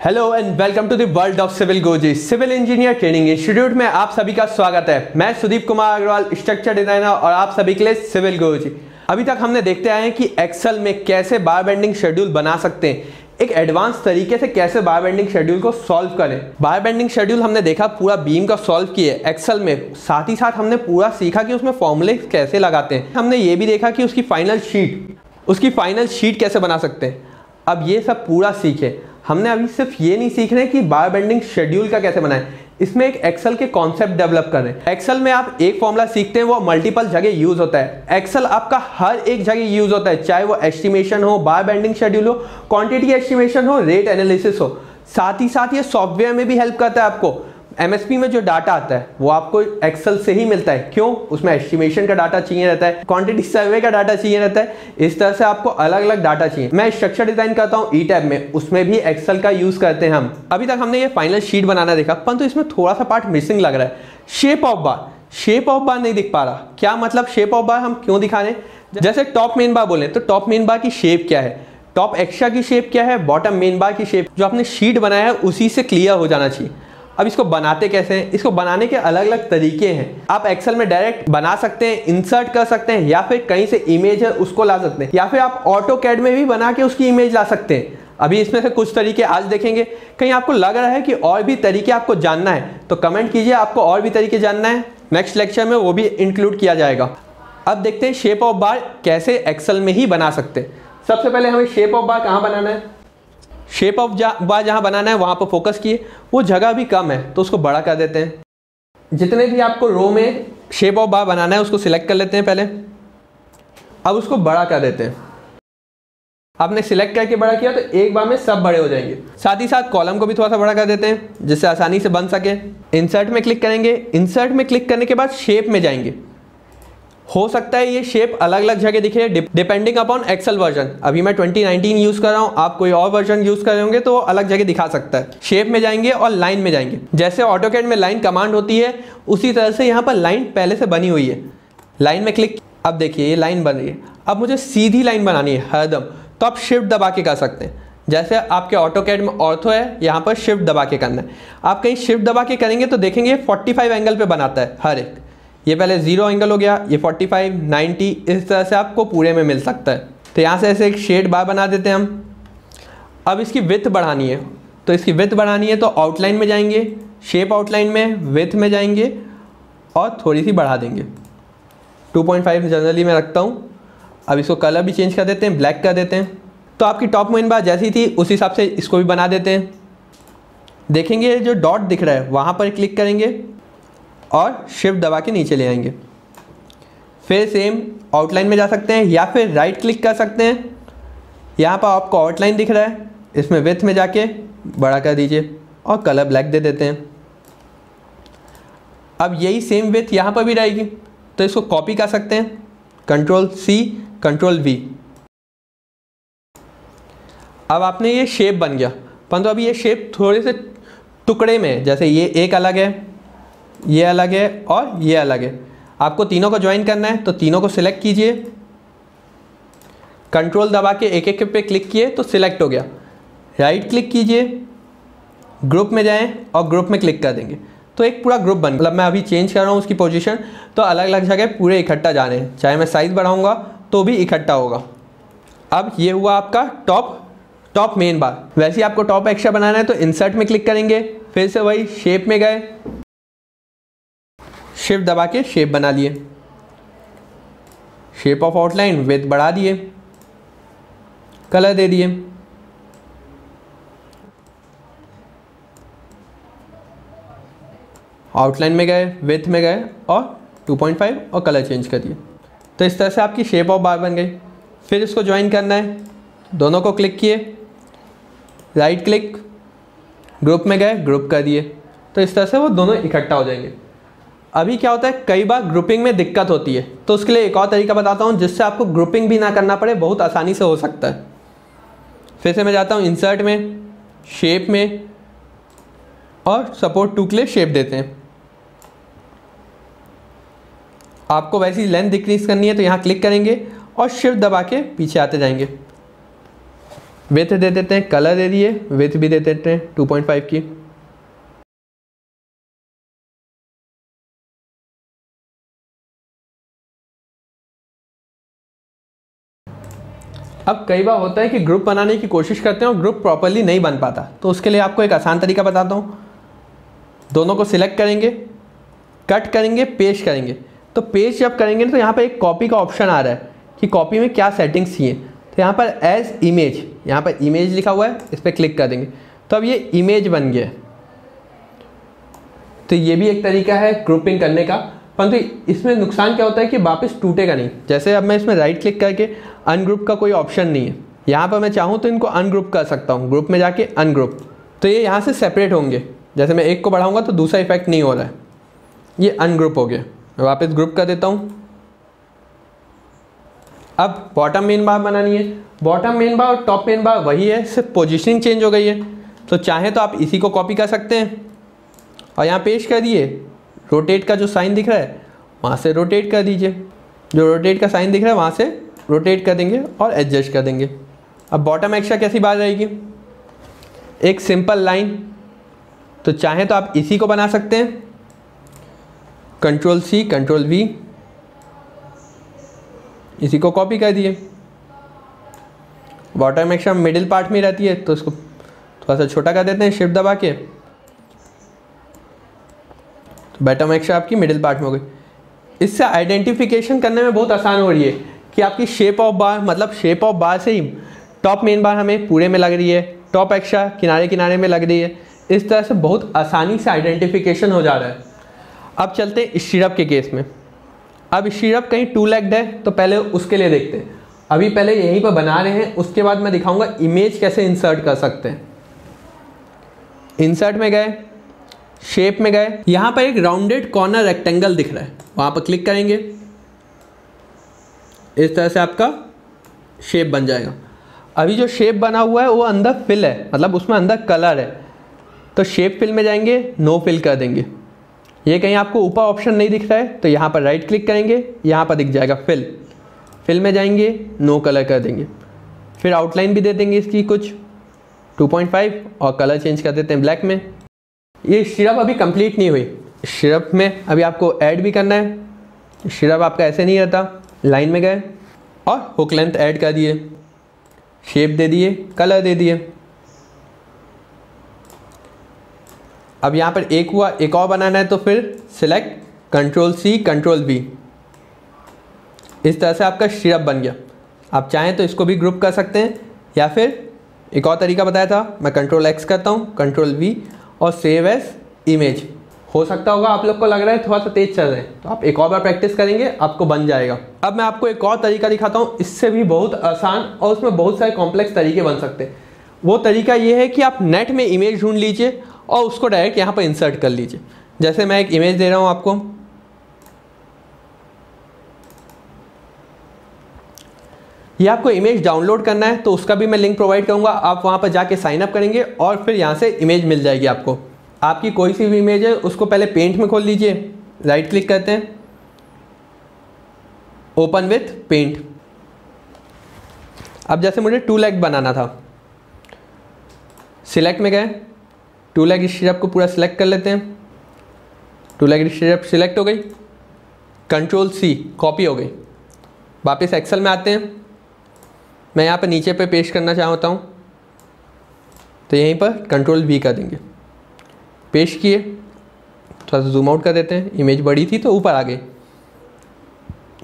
Hello and welcome to the world of civil goji civil engineer training institute में आप सभी का स्वागत है। मैं सुदीप कुमार अग्रवाल स्ट्रक्चर डिज़ाइनर और आप सभी के लिए सिविल गोजी अभी तक हमने देखते आए हैं कि एक्सेल में कैसे बार बेंडिंग शेड्यूल बना सकते हैं। एक एडवांस तरीके से कैसे बार बेंडिंग शेड्यूल को सॉल्व करें। बार बेंडिंग शेड्यूल हमने देखा पूरा बीम का सॉल्व किए एक्सेल में। साथ ही साथ हमने पूरा सीखा कि उसमें फॉर्मूले कैसे लगाते हैं। हमने ये भी देखा कि उसकी फाइनल शीट उसकी फाइनल शीट कैसे बना सकते हैं। अब ये सब पूरा सीखे। हमने अभी सिर्फ़ ये नहीं सीख रहे कि बार बेंडिंग शेड्यूल का कैसे बनाए। इसमें एक एक्सेल के कॉन्सेप्ट डेवलप कर। रहे हैं एक्सेल में आप एक फॉर्मूला सीखते हैं, वो मल्टीपल जगह यूज़ होता है। एक्सेल आपका हर एक जगह यूज़ होता है, चाहे वो एस्टिमेशन हो बार बेंडिंग शेड्यूल हो क्वांटिटी एस्टिमेशन हो रेट एनालिसिस हो। साथ ही साथ ये सॉफ्टवेयर में भी हेल्प करता है आपको। एमएसपी में जो डाटा आता है, वो आपको एक्सेल से ही मिलता है। क्यों? उसमें एस्टिमेशन का डाटा चाहिए रहता है क्वांटिटी सर्वे का डाटा चाहिए रहता है। इस तरह से आपको अलग अलग डाटा चाहिए। मैं स्ट्रक्चर डिज़ाइन करता हूँ ई टैब में, उसमें भी एक्सेल का यूज़ करते हैं हम। अभी तक हमने ये फाइनल शीट बनाना देखा, परंतु तो इसमें थोड़ा सा पार्ट मिसिंग लग रहा है। Shape of bar shape of bar नहीं दिख पा रहा। क्या मतलब शेप ऑफ़ बार हम क्यों दिखा रहे जैसे टॉप मेन बार बोले तो टॉप मेन बार की शेप क्या है? टॉप एक्स्ट्रा की शेप क्या है? बॉटम मेन बार की शेप जो आपने शीट बनाया है, उसी से क्लियर हो जाना चाहिए। अब इसको बनाते कैसे हैं? इसको बनाने के अलग अलग तरीके हैं। आप एक्सेल में डायरेक्ट बना सकते हैं इंसर्ट कर सकते हैं, या फिर कहीं से इमेज है, उसको ला सकते हैं। या फिर आप ऑटो कैड में भी बना के उसकी इमेज ला सकते हैं। अभी इसमें से कुछ तरीके आज देखेंगे। कहीं आपको लग रहा है कि और भी तरीके आपको जानना है तो कमेंट कीजिए, आपको और भी तरीके जानना है। नेक्स्ट लेक्चर में वो भी इंक्लूड किया जाएगा। अब देखते हैं शेप ऑफ़ बार कैसे एक्सेल में ही बना सकते हैं। सबसे पहले हमें शेप ऑफ़ बार कहाँ बनाना है? शेप ऑफ़ जा, बार जहाँ बनाना है वहाँ पर फोकस किए। वो जगह भी कम है तो उसको बड़ा कर देते हैं। जितने भी आपको रो में शेप ऑफ़ बार बनाना है उसको सिलेक्ट कर लेते हैं पहले। अब उसको बड़ा कर देते हैं। आपने सिलेक्ट करके बड़ा किया तो एक बार में सब बड़े हो जाएँगे। साथ ही साथ कॉलम को भी थोड़ा सा बड़ा कर देते हैं जिससे आसानी से बन सके। इंसर्ट में क्लिक करेंगे। इंसर्ट में क्लिक करने के बाद शेप में जाएँगे। हो सकता है ये शेप अलग अलग जगह दिखे डिपेंडिंग अपॉन एक्सल वर्जन अभी मैं 2019 यूज़ कर रहा हूँ, आप कोई और वर्जन यूज़ कर रहे होंगे तो अलग जगह दिखा सकता है। शेप में जाएँगे और लाइन में जाएँगे। जैसे ऑटोकेड में लाइन कमांड होती है, उसी तरह से यहाँ पर लाइन पहले से बनी हुई है। लाइन में क्लिक अब देखिए, ये लाइन बन रही है। अब मुझे सीधी लाइन बनानी है, हरदम। तो आप शिफ्ट दबा के कर सकते हैं। जैसे आपके ऑटो कैड में ऑर्थो है, यहाँ पर शिफ्ट दबा के करना है। आप कहीं शिफ्ट दबा के करेंगे तो देखेंगे 45 एंगल पे बनाता है, हर एक। ये पहले ज़ीरो एंगल हो गया ये 45, 90 इस तरह से आपको पूरे में मिल सकता है। तो यहाँ से ऐसे एक शेड बार बना देते हैं हम। अब इसकी विथ बढ़ानी है। तो इसकी विथ बढ़ानी है तो आउटलाइन में जाएँगे शेप आउटलाइन में विथ में जाएँगे और थोड़ी सी बढ़ा देंगे। 2.5 जनरली मैं रखता हूँ। अब इसको कलर भी चेंज कर देते हैं ब्लैक कर देते हैं। तो आपकी टॉप मेन बार जैसी थी उस हिसाब से इसको भी बना देते हैं। देखेंगे जो डॉट दिख रहा है वहाँ पर क्लिक करेंगे। और शिफ्ट दबा के नीचे ले आएँगे। फिर सेम आउटलाइन में जा सकते हैं या फिर राइट क्लिक कर सकते हैं। यहाँ पर आपको आउटलाइन दिख रहा है। इसमें विथ में जाके बड़ा कर दीजिए और कलर ब्लैक दे देते हैं। अब यही सेम विथ यहाँ पर भी रहेगी। तो इसको कॉपी कर सकते हैं। कंट्रोल सी कंट्रोल वी अब आपने ये शेप बन गया। परंतु अभी ये शेप थोड़े से टुकड़े में जैसे ये एक अलग है। ये अलग है और ये अलग है। आपको तीनों को ज्वाइन करना है तो तीनों को सिलेक्ट कीजिए। कंट्रोल दबा के एक एक पे क्लिक किए तो सिलेक्ट हो गया। राइट क्लिक कीजिए। ग्रुप में जाएँ और ग्रुप में क्लिक कर देंगे। तो एक पूरा ग्रुप बन मतलब मैं अभी चेंज कर रहा हूँ उसकी पोजीशन तो अलग अलग जगह पूरे इकट्ठा जाने हैं। चाहे मैं साइज़ बढ़ाऊँगा तो भी इकट्ठा होगा। अब ये हुआ आपका टॉप टॉप मेन बार वैसे ही आपको टॉप एक्स्ट्रा बनाना है तो इंसर्ट में क्लिक करेंगे। फिर से वही शेप में गए। शिफ्ट दबा के शेप बना लिए। शेप ऑफ़ आउटलाइन विथ बढ़ा दिए। कलर दे दिए। आउटलाइन में गए विथ में गए और 2.5 और कलर चेंज कर दिए। तो इस तरह से आपकी शेप ऑफ़ बार बन गई। फिर इसको ज्वाइन करना है। दोनों को क्लिक किए। राइट क्लिक ग्रुप में गए ग्रुप कर दिए। तो इस तरह से वो दोनों इकट्ठा हो जाएँगे। अभी क्या होता है, कई बार ग्रुपिंग में दिक्कत होती है। तो उसके लिए एक और तरीका बताता हूँ, जिससे आपको ग्रुपिंग भी ना करना पड़े, बहुत आसानी से हो सकता है। फिर से मैं जाता हूँ इंसर्ट में शेप में, और सपोर्ट टू के लिए शेप देते हैं। आपको वैसी लेंथ डिक्रीज करनी है तो यहाँ क्लिक करेंगे और शिफ्ट दबा के पीछे आते जाएँगे। विथ दे देते हैं कलर दे दिए विथ भी दे देते हैं 2.5 की। अब कई बार होता है कि ग्रुप बनाने की कोशिश करते हैं और ग्रुप प्रॉपरली नहीं बन पाता। तो उसके लिए आपको एक आसान तरीका बताता हूँ। दोनों को सिलेक्ट करेंगे कट करेंगे पेश करेंगे। तो पेस्ट जब करेंगे तो यहाँ पर एक कॉपी का ऑप्शन आ रहा है कि कॉपी में क्या सेटिंग्स चाहिए। तो यहाँ पर एज इमेज यहाँ पर इमेज लिखा हुआ है, इस पर क्लिक कर देंगे। तो अब ये इमेज बन गया। तो ये भी एक तरीका है ग्रुपिंग करने का। परंतु इसमें नुकसान क्या होता है कि वापस टूटेगा नहीं। जैसे अब मैं इसमें राइट क्लिक करके अनग्रुप का कोई ऑप्शन नहीं है। यहाँ पर मैं चाहूँ तो इनको अनग्रुप कर सकता हूँ। ग्रुप में जाके अनग्रुप तो ये यहाँ से सेपरेट होंगे। जैसे मैं एक को बढ़ाऊँगा तो दूसरा इफ़ेक्ट नहीं हो रहा है। ये अनग्रुप हो गया। मैं वापस ग्रुप कर देता हूँ। अब बॉटम मेन बार बनानी है। बॉटम मेन बार और टॉप मेन बार वही है, सिर्फ़ पोजिशनिंग चेंज हो गई है। तो चाहे तो आप इसी को कॉपी कर सकते हैं। और यहाँ पेश कर दिए। रोटेट का जो साइन दिख रहा है, वहाँ से रोटेट कर दीजिए। जो रोटेट का साइन दिख रहा है, वहाँ से रोटेट कर देंगे और एडजस्ट कर देंगे। अब बॉटम एक्स्ट्रा कैसी बात रहेगी? एक सिंपल लाइन। तो चाहे तो आप इसी को बना सकते हैं। Control C, control V. इसी को कॉपी कर दिए। बॉटम एक्स्ट्रा मिडिल पार्ट में रहती है तो इसको थोड़ा सा छोटा कर देते हैं, शिफ्ट दबा के। तो बॉटम एक्स्ट्रा आपकी मिडिल पार्ट में हो गई। इससे आइडेंटिफिकेशन करने में बहुत आसान हो रही है कि आपकी शेप ऑफ़ बार मतलब शेप ऑफ़ बार से ही टॉप मेन बार हमें पूरे में लग रही है टॉप एक्स्ट्रा किनारे किनारे में लग रही है। इस तरह से बहुत आसानी से आइडेंटिफिकेशन हो जा रहा है। अब चलते हैं स्टीरप के केस में। अब स्टीरप कहीं टू लेग्ड है तो पहले उसके लिए देखते हैं। अभी पहले यहीं पर बना रहे हैं, उसके बाद मैं दिखाऊँगा इमेज कैसे इंसर्ट कर सकते हैं। इंसर्ट में गए। शेप में गए। यहाँ पर एक राउंडेड कॉर्नर रेक्टेंगल दिख रहा है। वहाँ पर क्लिक करेंगे। इस तरह से आपका शेप बन जाएगा। अभी जो शेप बना हुआ है, वो अंदर फिल है। मतलब उसमें अंदर कलर है। तो शेप फिल में जाएँगे नो फिल कर देंगे। ये कहीं आपको ऊपर ऑप्शन नहीं दिख रहा है तो यहाँ पर राइट क्लिक करेंगे। यहाँ पर दिख जाएगा फिल फिल में जाएँगे नो कलर कर देंगे। फिर आउटलाइन भी दे देंगे इसकी कुछ। 2.5 और कलर चेंज कर देते हैं ब्लैक में। ये सिरप अभी कंप्लीट नहीं हुई। सिरप में अभी आपको ऐड भी करना है। सिरप आपका ऐसे नहीं रहता। लाइन में गए और हुक लेंथ ऐड कर दिए। शेप दे दिए कलर दे दिए। अब यहाँ पर एक हुआ, एक और बनाना है तो फिर select control C control B इस तरह से आपका सिरप बन गया। आप चाहें तो इसको भी ग्रुप कर सकते हैं। या फिर एक और तरीका बताया था, मैं कंट्रोल एक्स करता हूँ कंट्रोल वी और सेव एज इमेज हो सकता होगा आप लोग को लग रहा है थोड़ा सा तेज चल रहे हैं। तो आप एक और बार प्रैक्टिस करेंगे, आपको बन जाएगा। अब मैं आपको एक और तरीका दिखाता हूँ, इससे भी बहुत आसान और उसमें बहुत सारे कॉम्प्लेक्स तरीके बन सकते हैं। वो तरीका ये है कि आप नेट में इमेज ढूंढ लीजिए और उसको डायरेक्ट यहाँ पर इंसर्ट कर लीजिए। जैसे मैं एक इमेज दे रहा हूँ आपको। ये आपको इमेज डाउनलोड करना है तो उसका भी मैं लिंक प्रोवाइड करूँगा। आप वहाँ पर जाके साइन अप करेंगे और फिर यहाँ से इमेज मिल जाएगी आपको। आपकी कोई सी भी इमेज है, उसको पहले पेंट में खोल लीजिए। राइट क्लिक करते हैं। ओपन विथ पेंट अब जैसे मुझे टू लेग बनाना था। सिलेक्ट में गए। टू लेग स्ट्रप को पूरा सिलेक्ट कर लेते हैं। टू लेग स्ट्रप सिलेक्ट हो गई। कंट्रोल सी कॉपी हो गई। वापस एक्सेल में आते हैं। मैं यहाँ पर नीचे पे पेश करना चाहता हूँ। तो यहीं पर कंट्रोल वी कर देंगे। पेश किए। थोड़ा सा जूम आउट कर देते हैं। इमेज बड़ी थी तो ऊपर आ गई।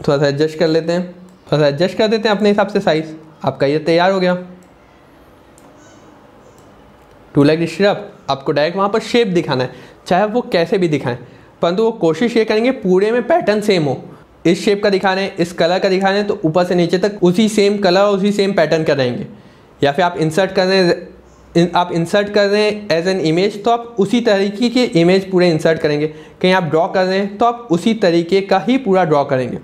थोड़ा सा एडजस्ट कर लेते हैं। थोड़ा सा एडजस्ट कर देते हैं अपने हिसाब से साइज़ आपका ये तैयार हो गया। टू लेग स्ट्रप आपको डायरेक्ट वहाँ पर शेप दिखाना है। चाहे वो कैसे भी दिखाएँ। परंतु वो कोशिश ये करेंगे, पूरे में पैटर्न सेम हो। इस शेप का दिखा रहे हैं इस कलर का दिखा रहे हैं तो ऊपर से नीचे तक उसी सेम कलर और उसी सेम पैटर्न का रहेंगे या फिर आप इंसर्ट कर रहे हैं आप इंसर्ट कर रहे हैं एज एन इमेज तो आप उसी तरीके की इमेज पूरे इंसर्ट करेंगे। कहीं आप ड्रॉ कर रहे हैं तो आप उसी तरीके का ही पूरा ड्रॉ करेंगे।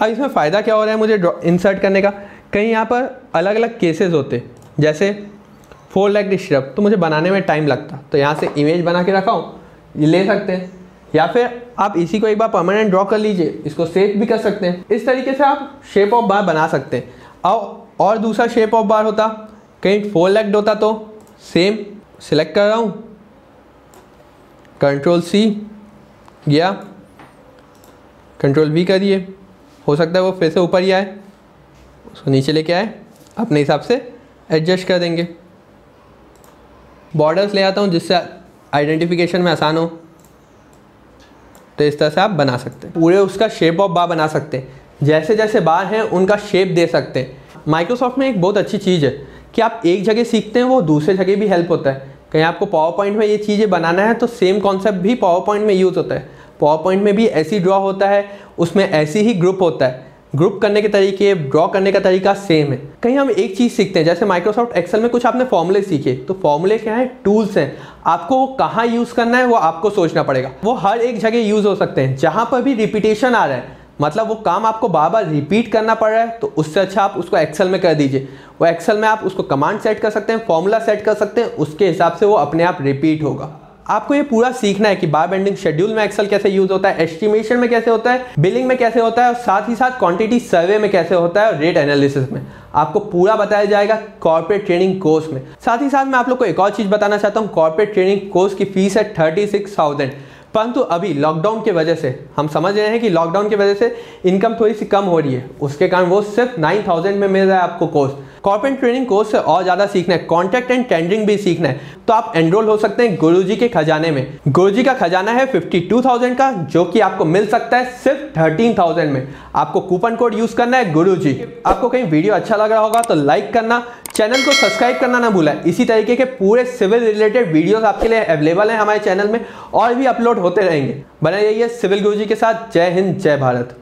अब इसमें फ़ायदा क्या हो रहा है मुझे इंसर्ट करने का? कहीं यहाँ पर अलग अलग केसेस होते जैसे फोर लेग डिस्ट्रप तो मुझे बनाने में टाइम लगता। तो यहाँ से इमेज बना के रखा हूँ। ये ले सकते हैं। या फिर आप इसी को एक बार परमानेंट ड्रॉ कर लीजिए, इसको सेव भी कर सकते हैं। इस तरीके से आप शेप ऑफ़ बार बना सकते हैं। और और दूसरा शेप ऑफ़ बार होता, कहीं फोर लेग्ड होता तो सेम सिलेक्ट कर रहा हूँ। कंट्रोल सी गया। कंट्रोल वी करिए। हो सकता है वो फिर से ऊपर ही आए। उसको नीचे लेके आए। अपने हिसाब से एडजस्ट कर देंगे। बॉर्डर्स ले आता हूँ जिससे आइडेंटिफिकेशन में आसान हो। तो इस तरह से आप बना सकते हैं। पूरे उसका शेप ऑफ़ बार बना सकते हैं। जैसे जैसे बार हैं, उनका शेप दे सकते हैं। माइक्रोसॉफ्ट में एक बहुत अच्छी चीज़ है कि आप एक जगह सीखते हैं, वो दूसरे जगह भी हेल्प होता है। कहीं आपको पावर पॉइंट में ये चीज़ें बनाना है तो सेम कॉन्सेप्ट भी पावर पॉइंट में यूज़ होता है। पावर पॉइंट में भी ऐसी ड्रॉ होता है, उसमें ऐसी ही ग्रुप होता है। ग्रुप करने के तरीके ड्रॉ करने का तरीका सेम है। कहीं हम एक चीज़ सीखते हैं, जैसे माइक्रोसॉफ्ट एक्सेल में कुछ आपने फॉर्मूले सीखे तो फॉर्मूले क्या है? टूल्स हैं। आपको वो कहाँ यूज़ करना है वो आपको सोचना पड़ेगा। वो हर एक जगह यूज़ हो सकते हैं। जहाँ पर भी रिपीटेशन आ रहा है मतलब वो काम आपको बार बार रिपीट करना पड़ रहा है तो उससे अच्छा आप उसको एक्सेल में कर दीजिए। वो एक्सेल में आप उसको कमांड सेट कर सकते हैं फॉर्मूला सेट कर सकते हैं, उसके हिसाब से वो अपने आप रिपीट होगा। आपको ये पूरा सीखना है कि बार बेंडिंग शेड्यूल में एक्सेल कैसे यूज़ होता है एस्टिमेशन में कैसे होता है बिलिंग में कैसे होता है, और साथ ही साथ क्वांटिटी सर्वे में कैसे होता है, और रेट एनालिसिस में। आपको पूरा बताया जाएगा कॉर्पोरेट ट्रेनिंग कोर्स में। साथ ही साथ मैं आप लोग को एक और चीज़ बताना चाहता हूँ कॉर्पोरेट ट्रेनिंग कोर्स की फ़ीस है थर्टी सिक्स थाउज़ेंड परंतु अभी लॉकडाउन की वजह से, हम समझ रहे हैं कि लॉकडाउन की वजह से इनकम थोड़ी सी कम हो रही है। उसके कारण वो सिर्फ़ नाइन थाउज़ेंड में मिल रहा है आपको कोर्स कॉर्पोरेट ट्रेनिंग कोर्स से और ज़्यादा सीखना है। कॉन्टैक्ट एंड टेंडरिंग भी सीखना है। तो आप एनरोल हो सकते हैं गुरुजी के खजाने में। गुरुजी का खजाना है 52,000 का जो कि आपको मिल सकता है सिर्फ़ 13,000 में। आपको कूपन कोड यूज़ करना है गुरुजी। आपको कहीं वीडियो अच्छा लग रहा होगा तो लाइक करना। चैनल को सब्सक्राइब करना ना भूला। इसी तरीके के पूरे सिविल रिलेटेड वीडियोस आपके लिए अवेलेबल हैं हमारे चैनल में और भी अपलोड होते रहेंगे। बने रहिए सिविल गुरुजी के साथ। जय हिंद जय भारत।